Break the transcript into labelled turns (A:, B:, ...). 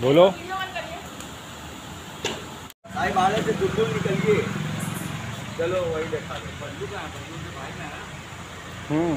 A: बोलो।
B: भाई माले से दुलदुल निकलिए चलो वही देखा दो। भाई ना
A: हम्म।